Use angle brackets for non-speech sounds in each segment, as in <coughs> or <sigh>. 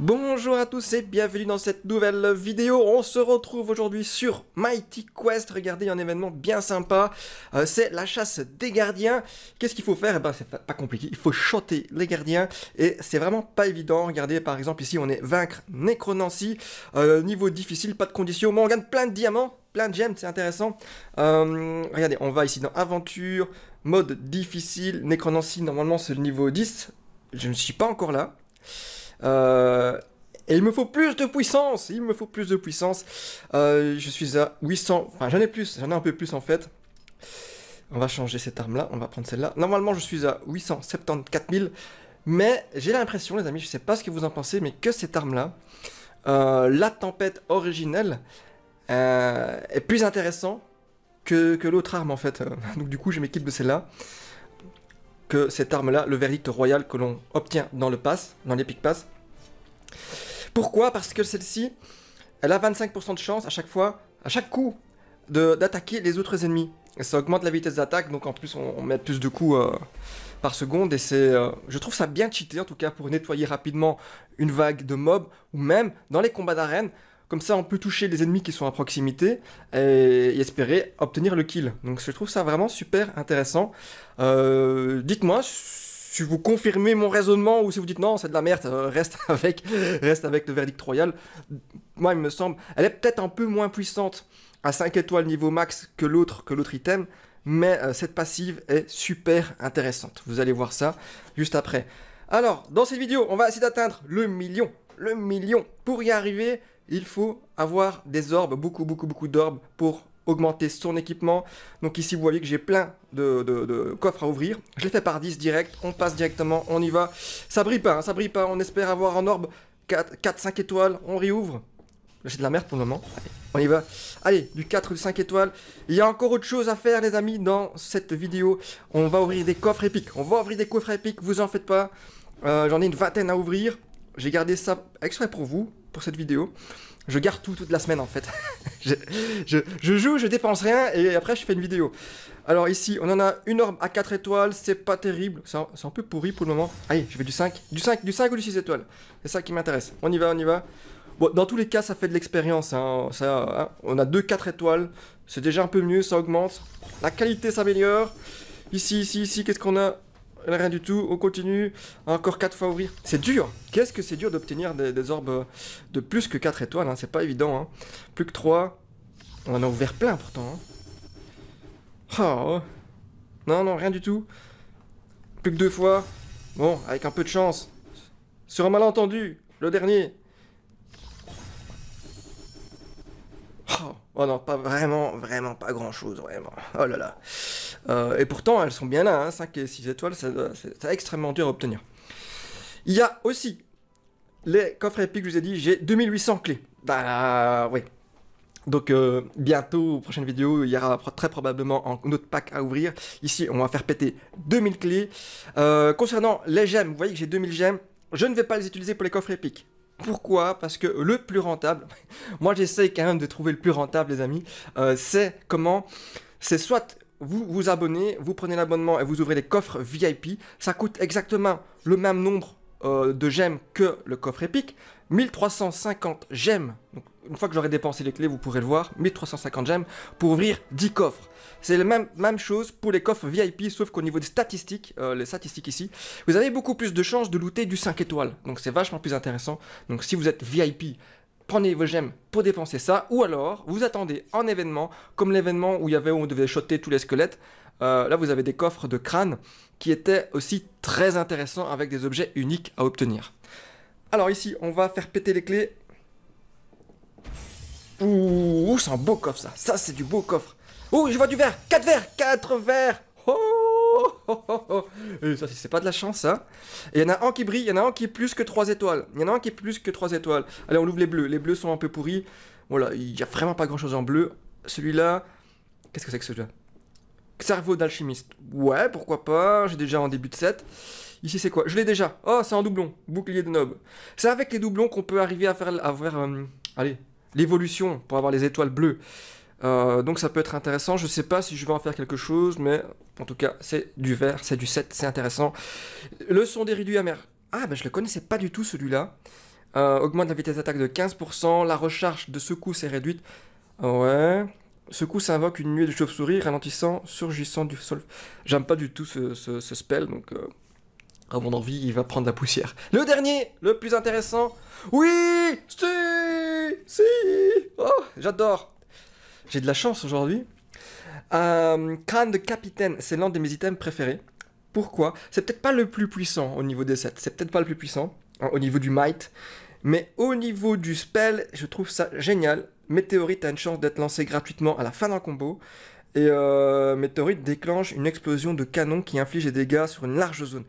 Bonjour à tous et bienvenue dans cette nouvelle vidéo. On se retrouve aujourd'hui sur Mighty Quest. Regardez un événement bien sympa. Euh, c'est la chasse des gardiens. Qu'est-ce qu'il faut faire? Eh ben, c'est pas, compliqué. Il faut shotter les gardiens et c'est vraiment pas évident. Regardez, par exemple, ici on est vaincre Necronancy. Euh, niveau difficile, pas de conditions. On gagne plein de diamants, plein de gemmes, c'est intéressant. Euh, regardez, on va ici dans aventure, mode difficile. Necronancy, normalement c'est le niveau 10. Je ne suis pas encore là. Euh, et il me faut plus de puissance, il me faut plus de puissance. Euh, je suis à 800, enfin j'en ai plus, j'en ai un peu plus en fait. On va changer cette arme-là, on va prendre celle-là. Normalement je suis à 874 000, mais j'ai l'impression les amis, je sais pas ce que vous en pensez, mais que cette arme-là, euh, la tempête originelle, est plus intéressant que, que l'autre arme en fait. <laughs> Donc du coup je m'équipe de celle-là que cette arme-là, le verdict royal que l'on obtient dans le pass, dans l'Epic Pass. Pourquoi? Parce que celle-ci, elle a 25% de chance à chaque fois, à chaque coup, d'attaquer les autres ennemis. Et ça augmente la vitesse d'attaque, donc en plus on, met plus de coups euh, par seconde. Et c'est, euh, je trouve ça bien cheaté en tout cas pour nettoyer rapidement une vague de mobs, ou même dans les combats d'arène. Comme ça, on peut toucher les ennemis qui sont à proximité et, espérer obtenir le kill. Donc je trouve ça vraiment super intéressant. Euh, dites-moi si vous confirmez mon raisonnement ou si vous dites non, c'est de la merde, euh, reste <laughs> avec, reste avec le verdict royal. Moi, il me semble, elle est peut-être un peu moins puissante à 5 étoiles niveau max que l'autre que l'autre item, mais euh, cette passive est super intéressante. Vous allez voir ça juste après. Alors, dans cette vidéo, on va essayer d'atteindre le million. Le million. Pour y arriver, il faut avoir des orbes, beaucoup, beaucoup, beaucoup d'orbes pour augmenter son équipement. Donc ici, vous voyez que j'ai plein de, coffres à ouvrir. Je les fais par 10 direct, on passe directement, on y va. Ça brille pas, hein, ça brille pas, on espère avoir un orbe 4-5 étoiles, on réouvre. J'ai de la merde pour le moment. on y va. Allez, du 4 ou du 5 étoiles. Il y a encore autre chose à faire, les amis, dans cette vidéo. On va ouvrir des coffres épiques. On va ouvrir des coffres épiques, vous en faites pas. Euh, j'en ai une vingtaine à ouvrir. J'ai gardé ça exprès pour vous, pour cette vidéo. Je garde tout toute la semaine en fait. <laughs> je, joue, je dépense rien et après je fais une vidéo. Alors ici, on en a une orbe à 4 étoiles, c'est pas terrible, c'est un, peu pourri pour le moment. Allez, je vais du 5, du 5, du 5 ou du 6 étoiles. C'est ça qui m'intéresse. On y va, on y va. Dans tous les cas, ça fait de l'expérience. Hein. hein. on a 2 4 étoiles, c'est déjà un peu mieux, ça augmente. La qualité s'améliore. Ici, ici, ici, qu'est-ce qu'on a? Rien du tout, on continue, encore 4 fois ouvrir. C'est dur, qu'est-ce que c'est dur d'obtenir des, orbes de plus que 4 étoiles, hein. c'est pas évident. Hein. Plus que 3, on en a ouvert plein pourtant. Hein. Oh. Non, non, rien du tout. Plus que deux fois. Bon, avec un peu de chance. Sur un malentendu, le dernier. Oh. Oh non, pas vraiment, vraiment pas grand chose, vraiment. Oh là là. Euh, et pourtant, elles sont bien là, 5 hein, et 6 étoiles, c'est extrêmement dur à obtenir. Il y a aussi les coffres épiques, je vous ai dit, j'ai 2800 clés. Bah oui. Donc euh, bientôt, prochaine vidéo, il y aura très probablement un autre pack à ouvrir. Ici, on va faire péter 2000 clés. Euh, concernant les gemmes, vous voyez que j'ai 2000 gemmes. Je ne vais pas les utiliser pour les coffres épiques. Pourquoi? Parce que le plus rentable, <laughs> moi j'essaye quand même de trouver le plus rentable les amis, euh, c'est comment? C'est soit vous vous abonnez, vous prenez l'abonnement et vous ouvrez les coffres VIP, ça coûte exactement le même nombre euh, de gemmes que le coffre épique, 1350 gemmes. Donc, une fois que j'aurai dépensé les clés, vous pourrez le voir, 1350 gemmes pour ouvrir 10 coffres. C'est la même, même chose pour les coffres VIP, sauf qu'au niveau des statistiques, euh, les statistiques ici, vous avez beaucoup plus de chances de looter du 5 étoiles. Donc c'est vachement plus intéressant. Donc si vous êtes VIP, prenez vos gemmes pour dépenser ça, ou alors vous attendez un événement, comme l'événement où il y avait où on devait shotter tous les squelettes. Euh, là, vous avez des coffres de crâne qui étaient aussi très intéressants avec des objets uniques à obtenir. Alors ici, on va faire péter les clés. Ouh, c'est un beau coffre ça. Ça, c'est du beau coffre. Oh, je vois du verre. 4 verres. 4 verres. Oh, oh, oh, oh. Et ça, c'est pas de la chance. Et il y en a un qui brille, il y en a un qui est plus que 3 étoiles. Il y en a un qui est plus que 3 étoiles. Allez, on ouvre les bleus. Les bleus sont un peu pourris. Voilà, il y a vraiment pas grand chose en bleu. Celui-là. Qu'est-ce que c'est que celui-là? Cerveau d'alchimiste. Ouais, pourquoi pas. J'ai déjà en début de set. Ici, c'est quoi? Je l'ai déjà. Oh, c'est un doublon. Bouclier de nob. C'est avec les doublons qu'on peut arriver à faire, euh, allez, l'évolution pour avoir les étoiles bleues. Euh, donc ça peut être intéressant. Je sais pas si je vais en faire quelque chose, mais en tout cas, c'est du vert, c'est du 7, c'est intéressant. Le son des réduits amers. Ah, ben je le connaissais pas du tout celui-là. Euh, augmente la vitesse d'attaque de 15%. La recharge de secousse est réduite. Ouais. Secousse invoque une nuée de chauve-souris ralentissant, surgissant du sol. J'aime pas du tout ce, spell, donc euh, à mon envie, il va prendre la poussière. Le dernier, le plus intéressant. Oui Si Si Oh, j'adore J'ai de la chance aujourd'hui. Euh, crâne de capitaine, c'est l'un de mes items préférés. Pourquoi? C'est peut-être pas le plus puissant au niveau des sets, c'est peut-être pas le plus puissant hein, au niveau du might, mais au niveau du spell, je trouve ça génial. Météorite a une chance d'être lancé gratuitement à la fin d'un combo. Et euh, Météorite déclenche une explosion de canon qui inflige des dégâts sur une large zone.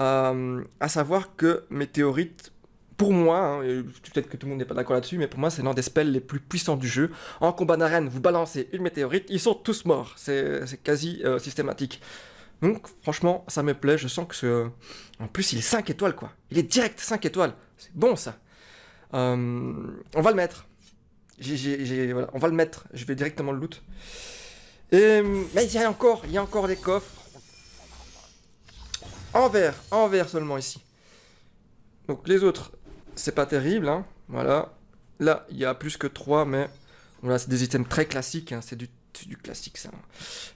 Euh, à savoir que Météorite, pour moi, hein, peut-être que tout le monde n'est pas d'accord là-dessus, mais pour moi c'est l'un des spells les plus puissants du jeu. En combat d'arène, vous balancez une météorite, ils sont tous morts. C'est quasi euh, systématique. Donc franchement, ça me plaît, je sens que ce... En plus, il est 5 étoiles, quoi. Il est direct 5 étoiles. C'est bon, ça. Euh, on va le mettre. On va le mettre. Je vais directement le loot. Et, mais il y a encore, il y a encore des coffres. En vert, en vert seulement ici. Donc les autres, c'est pas terrible, hein. Voilà. Là, il y a plus que 3, mais voilà, c'est des items très classiques, hein. c'est du, du classique ça.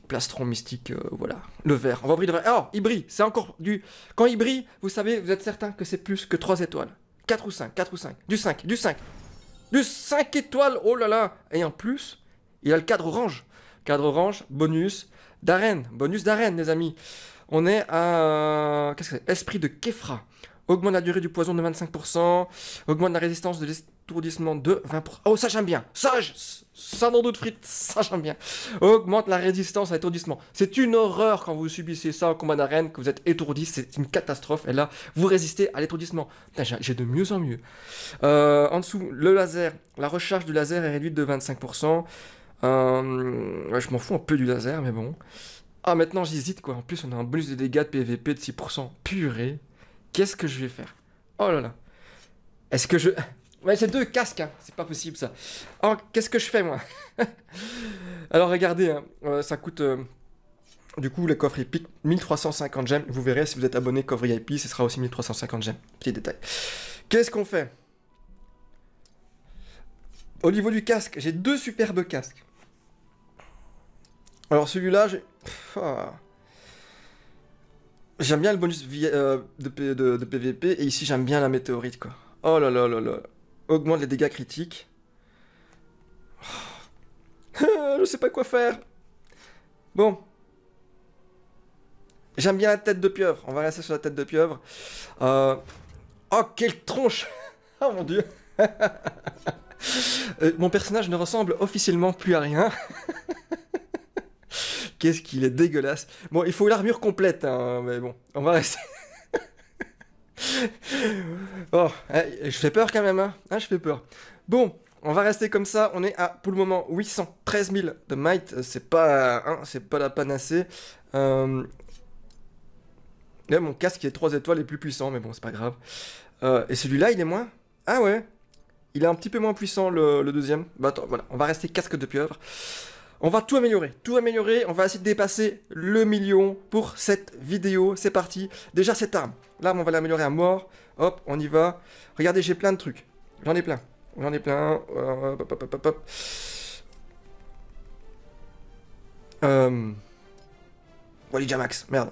Plastron mystique, euh, voilà. Le vert, on va ouvrir le vert. Oh, il brille, c'est encore du... Quand il brille, vous savez, vous êtes certain que c'est plus que 3 étoiles. 4 ou 5, 4 ou 5. Du 5, du 5. Du 5 étoiles, oh là là Et en plus, il a le cadre orange. Cadre orange, bonus d'arène. Bonus d'arène, les amis. On est à... Qu'est-ce que c'est? Esprit de Kefra. Augmente la durée du poison de 25%. Augmente la résistance de l'étourdissement de 20%. Oh, ça j'aime bien. Ça, ça doute frites. Ça j'aime bien. Augmente la résistance à l'étourdissement. C'est une horreur quand vous subissez ça en combat d'arène, que vous êtes étourdi. C'est une catastrophe. Et là, vous résistez à l'étourdissement. J'ai de mieux en mieux. Euh, en dessous, le laser. La recharge du laser est réduite de 25%. Euh, je m'en fous un peu du laser, mais bon. Ah, maintenant j'hésite quoi. En plus, on a un bonus de dégâts de PVP de 6%. Purée. Qu'est-ce que je vais faire? Oh là là. Est-ce que je. <laughs> Ouais, c'est deux casques, hein. c'est pas possible ça. Oh, qu'est-ce que je fais moi? <laughs> Alors regardez, hein, euh, ça coûte. euh, Du coup, le coffre épique 1350 gemmes. Vous verrez si vous êtes abonné coffre VIP, ce sera aussi 1350 gemmes. Petit détail. Qu'est-ce qu'on fait? Au niveau du casque, j'ai deux superbes casques. Alors celui-là, j'ai. Ah. J'aime bien le bonus euh, de PVP et ici j'aime bien la météorite quoi. Oh là là là là. Augmente les dégâts critiques. Oh. <laughs> Je sais pas quoi faire. Bon. J'aime bien la tête de pieuvre. On va rester sur la tête de pieuvre. Euh, Oh quelle tronche <laughs> Oh mon dieu <laughs> Euh, Mon personnage ne ressemble officiellement plus à rien. Qu'est-ce qu'il est dégueulasse. Bon, il faut l'armure complète, hein, mais bon, on va rester. <laughs> oh, eh, je fais peur quand même, hein. Ah, je fais peur. Bon, on va rester comme ça. On est à, pour le moment, 813 000 de might. Euh, C'est pas, hein, c'est pas la panacée. Euh... Là, mon casque est 3 étoiles et plus puissant, mais bon, c'est pas grave. Euh, et celui-là, il est moins? Ah ouais Il est un petit peu moins puissant, le, deuxième. Bah attends, on va rester casque de pieuvre. On va tout améliorer, tout améliorer. On va essayer de dépasser le million pour cette vidéo. C'est parti. Déjà, cette arme. L'arme, on va l'améliorer à mort. Hop, on y va. Regardez, j'ai plein de trucs. J'en ai plein. J'en ai plein. Euh, hop, hop, hop, hop, hop. Euh... Walid Jamax, merde.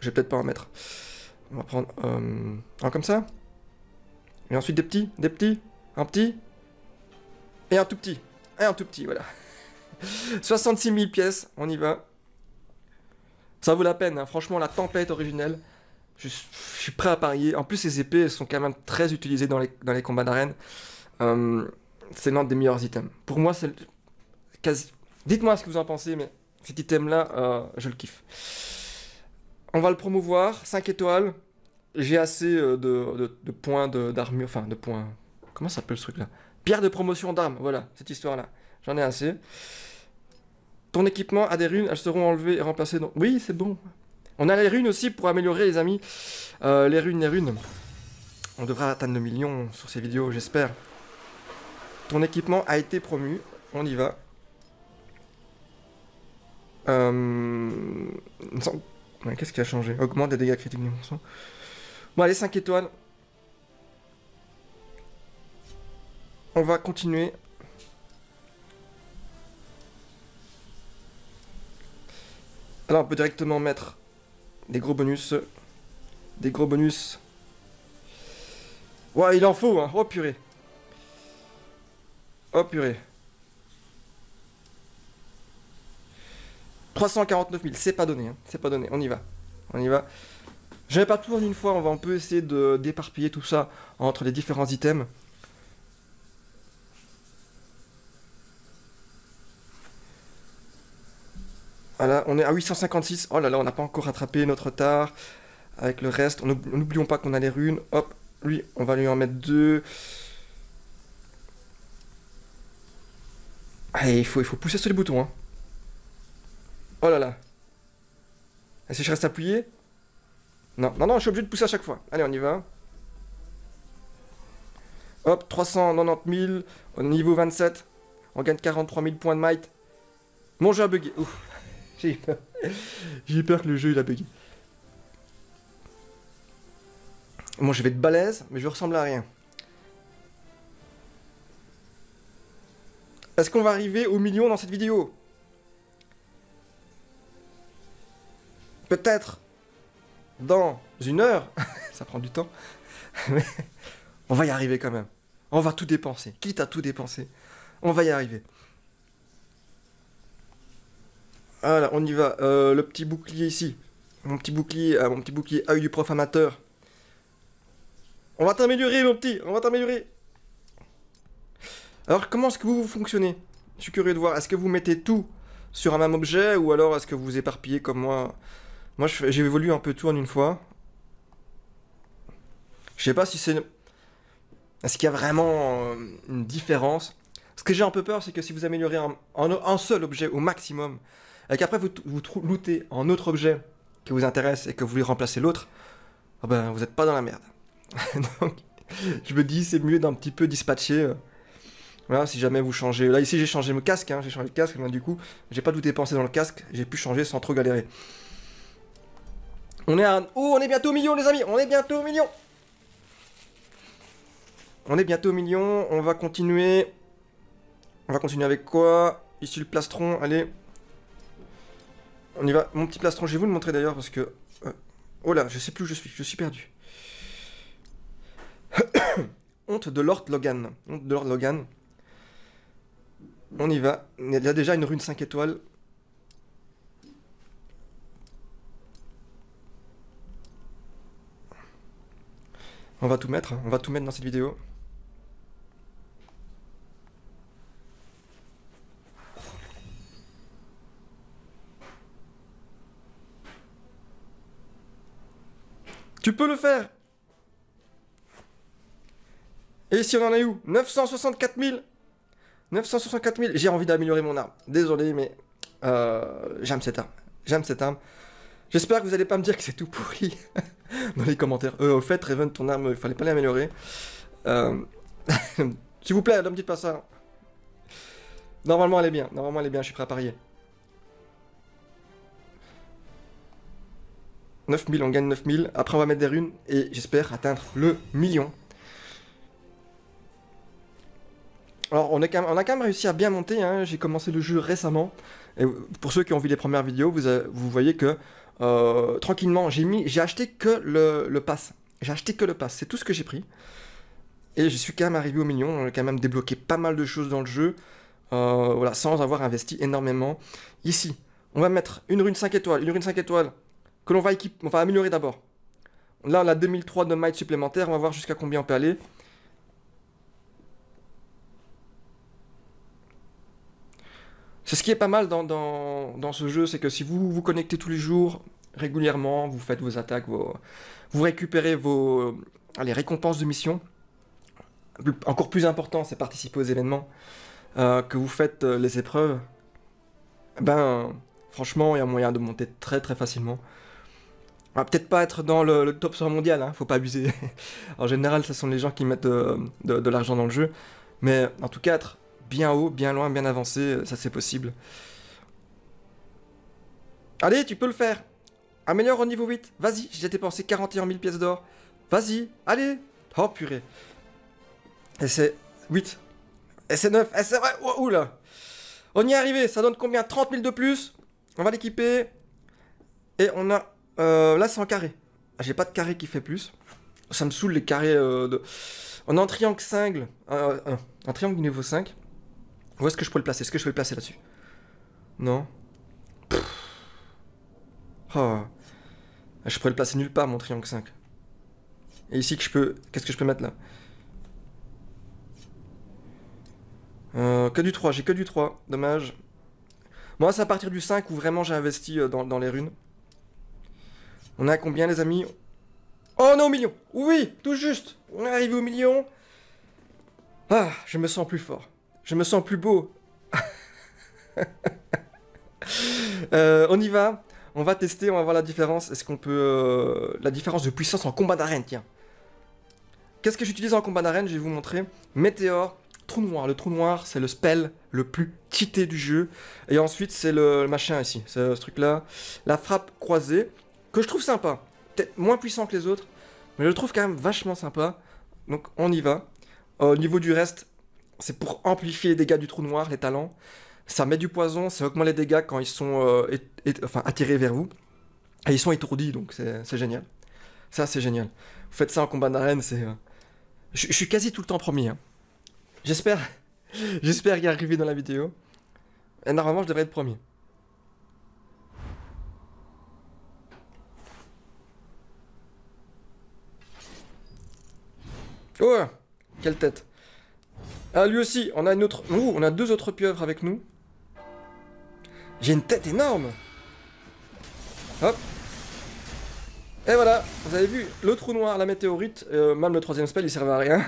Je vais peut-être pas en mettre. On va prendre euh, un comme ça. Et ensuite des petits, des petits, un petit. Et un tout petit. Et un tout petit, voilà. 66 000 pièces, on y va. Ça vaut la peine, hein. franchement, la tempête originelle. Je, suis- prêt à parier. En plus, ces épées sont quand même très utilisées dans les, combats d'arène. Euh, c'est l'un des meilleurs items. Pour moi, c'est quasi. Dites-moi ce que vous en pensez, mais cet item-là, euh, je le kiffe. On va le promouvoir, 5 étoiles. J'ai assez euh, de, de- points d'armure, enfin de points. Comment ça s'appelle ce truc-là? Pierre de promotion d'armes, voilà, cette histoire-là. J'en ai assez. Ton équipement a des runes, elles seront enlevées et remplacées. dans- Oui, c'est bon. On a les runes aussi pour améliorer, les amis. Euh, les runes, les runes. On devra atteindre le million sur ces vidéos, j'espère. Ton équipement a été promu. On y va. Euh... Qu'est-ce qui a changé? Augmente les dégâts critiques du monstre. Bon, allez, 5 étoiles. on va continuer. Alors on peut directement mettre des gros bonus. Des gros bonus. Ouais, il en faut, hein. Oh purée. Oh purée. 349 000, c'est pas donné, hein. c'est pas donné, on y va. On y va. Je vais pas tout en une fois, on va un peu essayer d'éparpiller tout ça entre les différents items. On est à 856. Oh là là, on n'a pas encore rattrapé notre retard avec le reste. N'oublions pas qu'on a les runes. Hop, lui, on va lui en mettre deux. Allez, il faut, il faut pousser sur les boutons. Hein. Oh là là. Est-ce que je reste appuyé? Non, non, non, je suis obligé de pousser à chaque fois. Allez, on y va. Hop, 390 000 au niveau 27. On gagne 43 000 points de might. Mon jeu a bugué. J'ai eu peur. J'ai eu peur que le jeu il a bugué. Moi je vais être balèze, mais je ressemble à rien. Est-ce qu'on va arriver au million dans cette vidéo? Peut-être dans une heure. <laughs> Ça prend du temps. <laughs> Mais on va y arriver quand même. On va tout dépenser. Quitte à tout dépenser. On va y arriver. Voilà, on y va. Euh, le petit bouclier ici. Mon petit bouclier, euh, mon petit bouclier œil du prof amateur. On va t'améliorer, mon petit. On va t'améliorer. Alors, comment est-ce que vous, fonctionnez? Je suis curieux de voir. Est-ce que vous mettez tout sur un même objet ou alors est-ce que vous éparpillez comme moi? Moi, j'ai évolué un peu tout en une fois. Je sais pas si c'est... Est-ce qu'il y a vraiment euh, une différence? Ce que j'ai un peu peur, c'est que si vous améliorez un seul objet au maximum, et qu'après vous, vous lootez un autre objet qui vous intéresse et que vous voulez remplacer l'autre, ah ben, vous n'êtes pas dans la merde. <laughs> Donc, je me dis, c'est mieux d'un petit peu dispatcher. Euh, voilà, si jamais vous changez. Là, ici, j'ai changé mon casque, hein, j'ai changé le casque, du coup, j'ai pas tout dépensé dans le casque, j'ai pu changer sans trop galérer. On est à. Oh, on est bientôt au million, les amis On est bientôt au million On est bientôt au million, on va continuer. On va continuer avec quoi? Ici, le plastron, allez. On y va. Mon petit plastron, je vais vous le montrer d'ailleurs parce que... Euh, oh là, je sais plus où je suis, je suis perdu. <coughs> Honte de Lord Logan. Honte de Lord Logan. On y va. Il y a déjà une rune 5 étoiles. On va tout mettre, hein. on va tout mettre dans cette vidéo. Tu peux le faire Et si on en est où? 964 000 964 000 J'ai envie d'améliorer mon arme. Désolé, mais euh, j'aime cette arme. J'aime cette arme. J'espère que vous allez pas me dire que c'est tout pourri <laughs> dans les commentaires. Euh, au fait, Raven, ton arme, il fallait pas l'améliorer. Euh... <laughs> S'il vous plaît, ne me dites pas ça. Normalement, elle est bien. Normalement, elle est bien. Je suis prêt à parier. 9000, on gagne 9000. Après, on va mettre des runes et j'espère atteindre le million. Alors, on, a quand même réussi à bien monter. Hein. J'ai commencé le jeu récemment. Et pour ceux qui ont vu les premières vidéos, vous, voyez que euh, tranquillement, j'ai acheté que le, le pass. J'ai acheté que le pass. C'est tout ce que j'ai pris. Et je suis quand même arrivé au million. On a quand même débloqué pas mal de choses dans le jeu. Euh, voilà, sans avoir investi énormément. Ici, on va mettre une rune 5 étoiles. Une rune 5 étoiles que l'on va, améliorer d'abord. Là, on a 2003 de might supplémentaire, on va voir jusqu'à combien on peut aller. C'est ce qui est pas mal dans, ce jeu, c'est que si vous vous connectez tous les jours, régulièrement, vous faites vos attaques, vous récupérez vos les récompenses de mission. Encore plus important, c'est participer aux événements, euh, que vous faites euh, les épreuves. Ben, franchement, il y a moyen de monter très très facilement. Va peut-être pas être dans le, top 100 mondial, hein, faut pas abuser. <laughs> en général, ce sont les gens qui mettent de, l'argent dans le jeu. Mais en tout cas, être bien haut, bien loin, bien avancé, ça c'est possible. Allez, tu peux le faire. Améliore au niveau 8. Vas-y, j'ai dépensé 41 000 pièces d'or. Vas-y, allez. Oh purée. Et c'est 8. Et c'est 9. Et c'est vrai. Oula. On y est arrivé. Ça donne combien? 30 000 de plus. On va l'équiper. Et on a... Euh, là, c'est en carré. Ah, j'ai pas de carré qui fait plus. Ça me saoule les carrés euh, de... On a un triangle 5. Un, un, triangle niveau 5. Où est-ce que je peux le placer? Est-ce que je peux le placer là-dessus? Non. Oh. Je pourrais le placer nulle part, mon triangle 5. Et ici, que je peux... qu'est-ce que je peux mettre là? Euh, Que du 3, j'ai que du 3. Dommage. Moi, c'est à partir du 5 où vraiment j'ai investi euh, dans, les runes. On a combien, les amis? Oh, on est au million Oui, tout juste On est arrivé au million. Ah, je me sens plus fort. Je me sens plus beau. <laughs> Euh, on y va. On va tester, on va voir la différence. Est-ce qu'on peut... la différence de puissance en combat d'arène, tiens. Qu'est-ce que j'utilise en combat d'arène? Je vais vous montrer. Météore, trou noir. Le trou noir, c'est le spell le plus cheaté du jeu. Et ensuite, c'est le, machin ici, ce truc-là. La frappe croisée, que je trouve sympa. Peut-être moins puissant que les autres, mais je le trouve quand même vachement sympa. Donc, on y va. Au niveau du reste, c'est pour amplifier les dégâts du trou noir, les talents. Ça met du poison, ça augmente les dégâts quand ils sont euh, enfin, attirés vers vous. Et ils sont étourdis, donc c'est génial. Ça, c'est génial. Vous faites ça en combat d'arène, c'est... Euh, je, suis quasi tout le temps premier. Hein. J'espère... <laughs> J'espère y arriver dans la vidéo. Et normalement, je devrais être premier. Oh Quelle tête Ah, lui aussi, on a une autre... Ouh, on a deux autres pieuvres avec nous. J'ai une tête énorme Hop et voilà, vous avez vu, le trou noir, la météorite, euh, même le troisième spell, il servait à rien.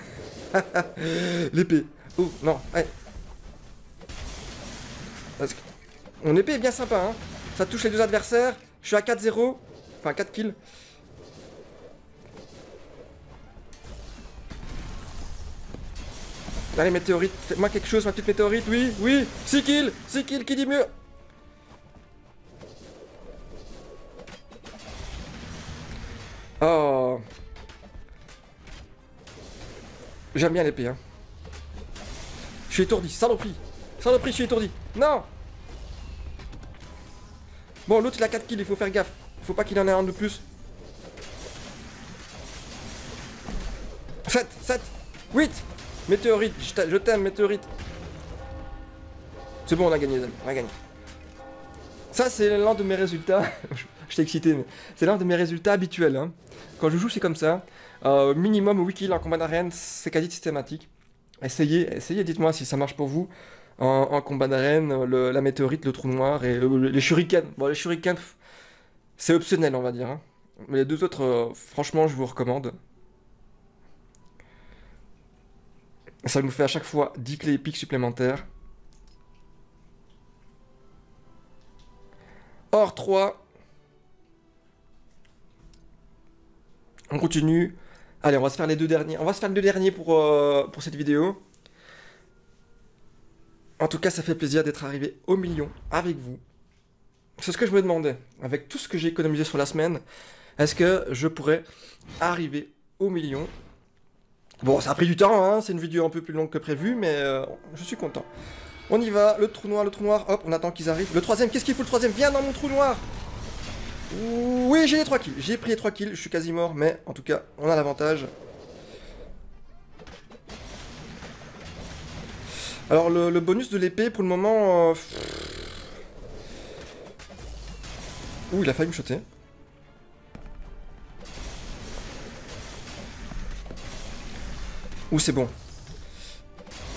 <laughs> L'épée. Oh, non, ouais. Mon épée est bien sympa, hein. Ça touche les deux adversaires. Je suis à 4-0. Enfin, 4 kills. Allez, météorite, faites-moi quelque chose, ma petite météorite, oui, oui 6 kills 6 kills, qui dit mieux? Oh J'aime bien l'épée, hein. Je suis étourdi, saloperie Saloperie, je suis étourdi Non Bon, l'autre il a 4 kills, il faut faire gaffe. Il faut pas qu'il en ait un de plus. 7, 7, 8 Météorite, je t'aime, météorite. C'est bon, on a gagné, on a gagné. Ça, c'est l'un de mes résultats. <laughs> je t'ai excité, mais c'est l'un de mes résultats habituels. Hein. Quand je joue, c'est comme ça. Euh, minimum 8 kills en combat d'arène, c'est quasi systématique. Essayez, essayez, dites-moi si ça marche pour vous. En, combat d'arène, la météorite, le trou noir et les shurikens. Bon, les shurikens, c'est optionnel, on va dire. Hein. Mais les deux autres, euh, franchement, je vous recommande. Ça nous fait à chaque fois 10 clés épiques supplémentaires. Or 3, On continue. Allez, on va se faire les deux derniers. On va se faire les deux derniers pour, euh, pour cette vidéo. En tout cas, ça fait plaisir d'être arrivé au million avec vous. C'est ce que je me demandais. Avec tout ce que j'ai économisé sur la semaine, est-ce que je pourrais arriver au million Bon, ça a pris du temps, hein. c'est une vidéo un peu plus longue que prévu, mais euh, je suis content. On y va, le trou noir, le trou noir, hop, on attend qu'ils arrivent. Le troisième, qu'est-ce qu'il faut le troisième? Viens dans mon trou noir oui, j'ai les 3 kills. J'ai pris les 3 kills. Je suis quasi mort, mais en tout cas, on a l'avantage. Alors, le, bonus de l'épée, pour le moment... Euh, Ouh, il a failli me shotter. Ouh, c'est bon.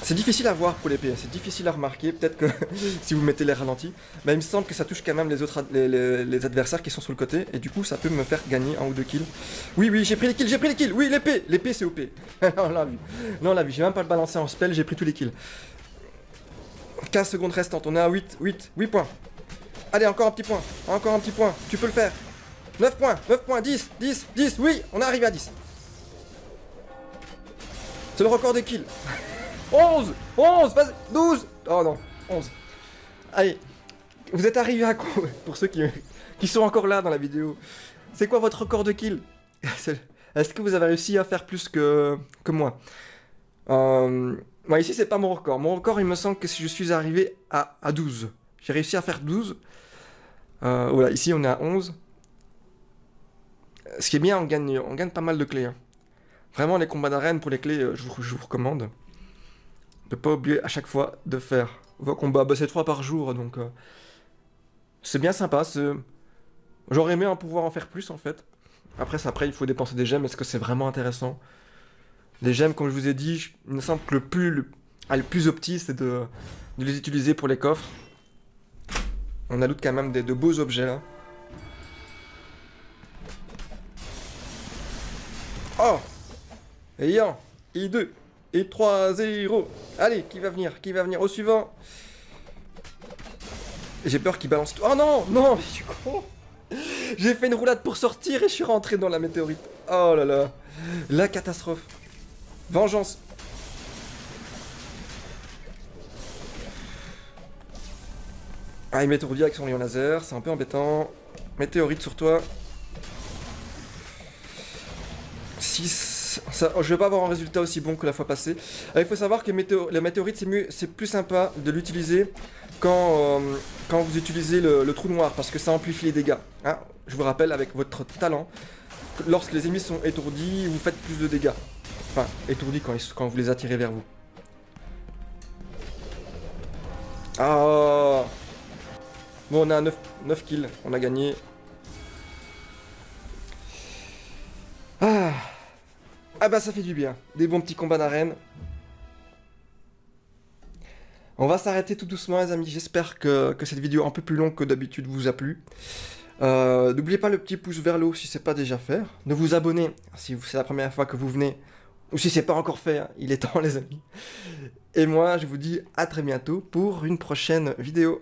C'est difficile à voir pour l'épée, c'est difficile à remarquer, peut-être que <laughs> si vous mettez les ralentis, mais il me semble que ça touche quand même les autres les, adversaires qui sont sur le côté, et du coup ça peut me faire gagner un ou deux kills. Oui, oui, j'ai pris les kills, j'ai pris les kills, oui, l'épée, l'épée c'est OP. <laughs> non, l'a vu, non, l'a vu, j'ai même pas le balancer en spell, j'ai pris tous les kills. 15 secondes restantes, on est à 8, 8, 8 points. Allez, encore un petit point, encore un petit point, tu peux le faire. 9 points, 9 points, 10, 10, 10, oui, on est arrivé à 10. C'est le record des kills. 11 11 12 Oh non, 11. Allez, vous êtes arrivé à quoi <laughs> Pour ceux qui, sont encore là dans la vidéo? C'est quoi votre record de kill <laughs> Est-ce que vous avez réussi à faire plus que, que moi? Euh, ici, c'est pas mon record. Mon record, il me semble que si je suis arrivé à, à 12. J'ai réussi à faire 12. Euh, voilà, ici, on est à 11. Ce qui est bien, on gagne, on gagne pas mal de clés. hein. Vraiment, les combats d'arène pour les clés, euh, je vous, je vous recommande. De pas oublier à chaque fois de faire vos combats. Bah, c'est trois par jour, donc... euh, c'est bien sympa. J'aurais aimé en pouvoir en faire plus, en fait. Après, ça, après, il faut dépenser des gemmes. Est-ce que c'est vraiment intéressant? Les gemmes, comme je vous ai dit, il me semble que le plus, le, ah, le plus opti, c'est de, les utiliser pour les coffres. On ajoute quand même de beaux objets là. Oh Ayant I2 et 3-0 Allez, qui va venir Qui va venir Au suivant? J'ai peur qu'il balance tout. Oh non Non Je suis con J'ai fait une roulade pour sortir et je suis rentré dans la météorite. Oh là là La catastrophe Vengeance Ah, il m'étourdit avec son lion laser, c'est un peu embêtant. Météorite sur toi. 6. Ça, je vais pas avoir un résultat aussi bon que la fois passée. Euh, il faut savoir que météo- la météorite, c'est plus sympa de l'utiliser quand, euh, quand vous utilisez le, trou noir, parce que ça amplifie les dégâts. hein. je vous rappelle, avec votre talent, que lorsque les ennemis sont étourdis, vous faites plus de dégâts. Enfin, étourdis quand vous les attirez vers vous. Ah Bon, on a 9, 9 kills, on a gagné. Ah Ah bah ça fait du bien, des bons petits combats d'arène. On va s'arrêter tout doucement les amis, j'espère que, cette vidéo un peu plus longue que d'habitude vous a plu. Euh, N'oubliez pas le petit pouce vers le haut si c'est pas déjà fait. De vous abonner si c'est la première fois que vous venez. Ou si c'est pas encore fait, hein, il est temps <laughs> les amis. Et moi je vous dis à très bientôt pour une prochaine vidéo.